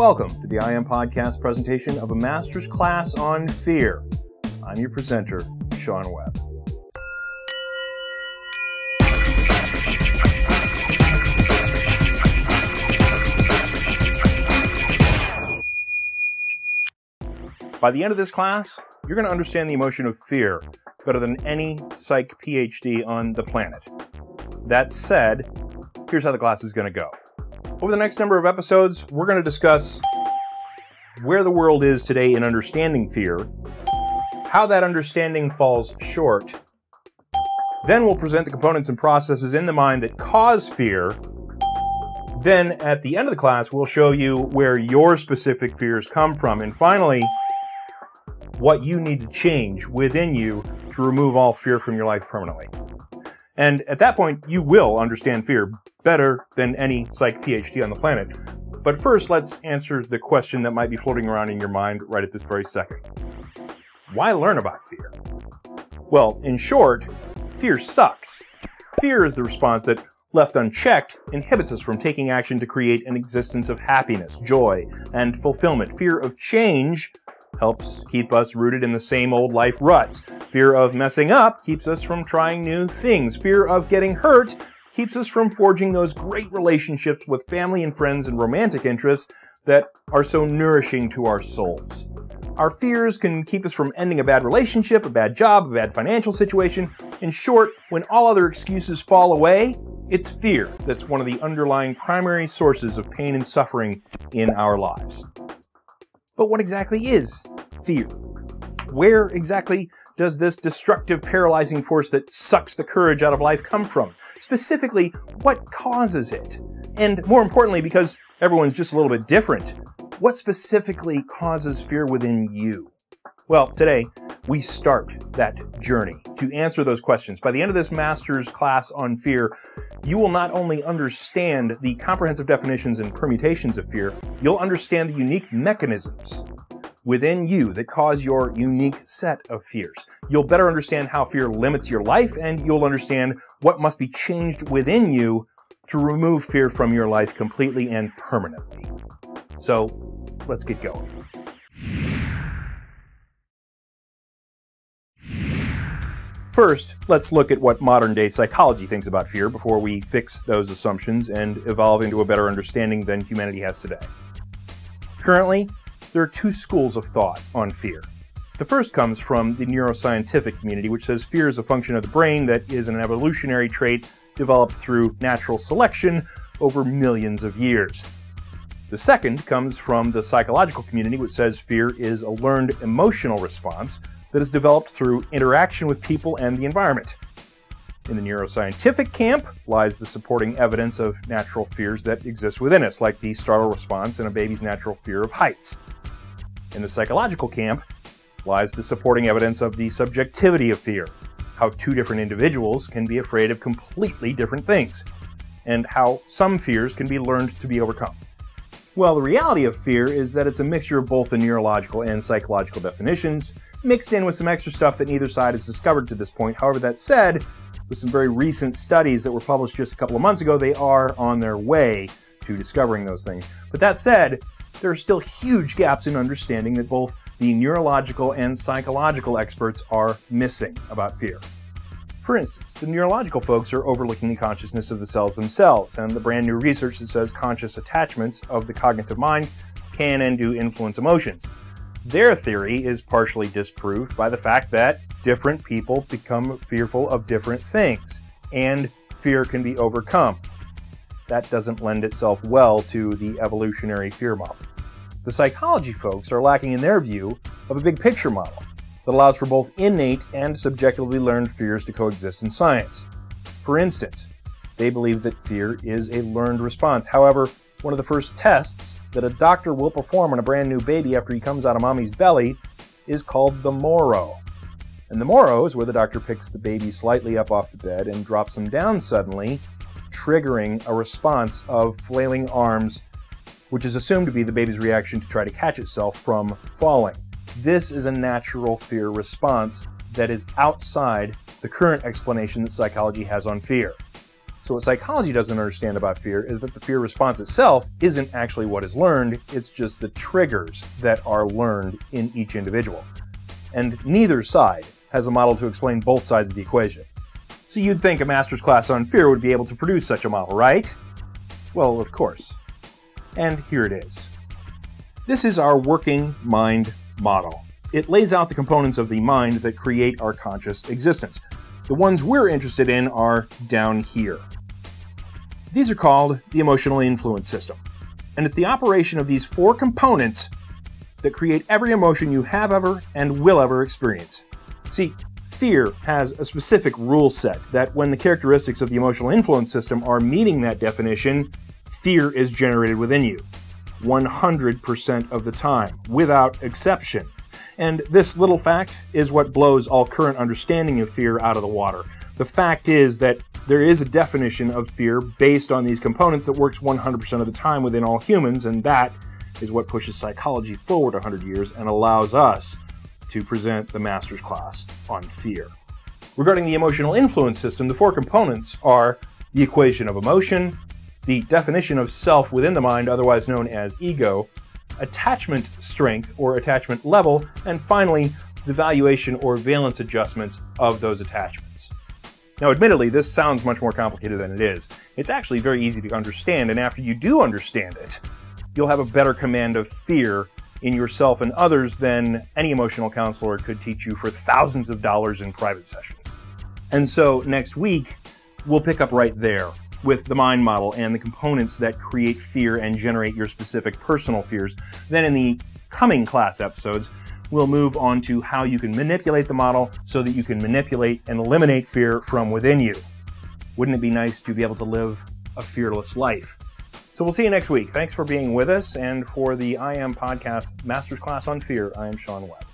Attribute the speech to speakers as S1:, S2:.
S1: Welcome to the I AM Podcast presentation of a master's class on fear. I'm your presenter, Sean Webb. By the end of this class, you're going to understand the emotion of fear better than any psych PhD on the planet. That said, here's how the class is going to go. Over the next number of episodes, we're going to discuss where the world is today in understanding fear, how that understanding falls short. Then we'll present the components and processes in the mind that cause fear. Then at the end of the class, we'll show you where your specific fears come from. And finally, what you need to change within you to remove all fear from your life permanently. And at that point, you will understand fear better than any psych PhD on the planet. But first, let's answer the question that might be floating around in your mind right at this very second. Why learn about fear? Well, in short, fear sucks. Fear is the response that, left unchecked, inhibits us from taking action to create an existence of happiness, joy, and fulfillment. Fear of change helps keep us rooted in the same old life ruts. Fear of messing up keeps us from trying new things. Fear of getting hurt keeps us from forging those great relationships with family and friends and romantic interests that are so nourishing to our souls. Our fears can keep us from ending a bad relationship, a bad job, a bad financial situation. In short, when all other excuses fall away, it's fear that's one of the underlying primary sources of pain and suffering in our lives. But what exactly is fear? Where exactly does this destructive, paralyzing force that sucks the courage out of life come from? Specifically, what causes it? And more importantly, because everyone's just a little bit different, what specifically causes fear within you? Well, today we start that journey to answer those questions. By the end of this master's class on fear, you will not only understand the comprehensive definitions and permutations of fear, you'll understand the unique mechanisms within you that cause your unique set of fears. You'll better understand how fear limits your life and you'll understand what must be changed within you to remove fear from your life completely and permanently. So let's get going. First, let's look at what modern day psychology thinks about fear before we fix those assumptions and evolve into a better understanding than humanity has today. Currently, there are two schools of thought on fear. The first comes from the neuroscientific community, which says fear is a function of the brain that is an evolutionary trait developed through natural selection over millions of years. The second comes from the psychological community, which says fear is a learned emotional response that is developed through interaction with people and the environment. In the neuroscientific camp lies the supporting evidence of natural fears that exist within us, like the startle response in a baby's natural fear of heights. In the psychological camp lies the supporting evidence of the subjectivity of fear, how two different individuals can be afraid of completely different things, and how some fears can be learned to be overcome. Well, the reality of fear is that it's a mixture of both the neurological and psychological definitions, mixed in with some extra stuff that neither side has discovered to this point. However, that said, with some very recent studies that were published just a couple of months ago, they are on their way to discovering those things. But that said, there are still huge gaps in understanding that both the neurological and psychological experts are missing about fear. For instance, the neurological folks are overlooking the consciousness of the cells themselves, and the brand new research that says conscious attachments of the cognitive mind can and do influence emotions. Their theory is partially disproved by the fact that different people become fearful of different things, and fear can be overcome. That doesn't lend itself well to the evolutionary fear model. The psychology folks are lacking in their view of a big picture model that allows for both innate and subjectively learned fears to coexist in science. For instance, they believe that fear is a learned response. However, one of the first tests that a doctor will perform on a brand new baby after he comes out of mommy's belly is called the Moro. And the Moro is where the doctor picks the baby slightly up off the bed and drops him down suddenly, triggering a response of flailing arms, which is assumed to be the baby's reaction to try to catch itself from falling. This is a natural fear response that is outside the current explanation that psychology has on fear. So, what psychology doesn't understand about fear is that the fear response itself isn't actually what is learned, it's just the triggers that are learned in each individual. And neither side has a model to explain both sides of the equation. So, you'd think a master's class on fear would be able to produce such a model, right? Well, of course. And here it is. This is our working mind model. It lays out the components of the mind that create our conscious existence. The ones we're interested in are down here. These are called the emotional influence system. And it's the operation of these four components that create every emotion you have ever and will ever experience. See, fear has a specific rule set that when the characteristics of the emotional influence system are meeting that definition, fear is generated within you. 100% of the time, without exception. And this little fact is what blows all current understanding of fear out of the water. The fact is that there is a definition of fear based on these components that works 100% of the time within all humans, and that is what pushes psychology forward 100 years and allows us to present the master's class on fear. Regarding the emotional influence system, the four components are the equation of emotion, the definition of self within the mind, otherwise known as ego, attachment strength or attachment level, and finally, the valuation or valence adjustments of those attachments. Now, admittedly, this sounds much more complicated than it is. It's actually very easy to understand, and after you do understand it, you'll have a better command of fear in yourself and others than any emotional counselor could teach you for thousands of dollars in private sessions. And so next week, we'll pick up right there with the mind model and the components that create fear and generate your specific personal fears. Then in the coming class episodes, we'll move on to how you can manipulate the model so that you can manipulate and eliminate fear from within you. Wouldn't it be nice to be able to live a fearless life? So we'll see you next week. Thanks for being with us. And for the I Am Podcast Master's Class on Fear, I am Sean Webb.